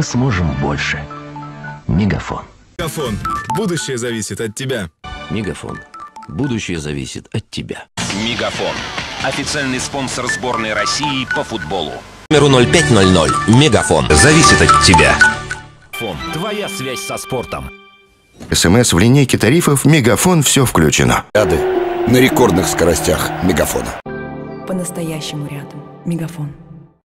мы сможем больше. Мегафон. Мегафон. Будущее зависит от тебя. Мегафон. Будущее зависит от тебя. Мегафон. Официальный спонсор сборной России по футболу. Номеру 0500. Мегафон. Зависит от тебя. Фон. Твоя связь со спортом. СМС в линейке тарифов «Мегафон» все включено. Ряды на рекордных скоростях Мегафона. По-настоящему рядом. Мегафон.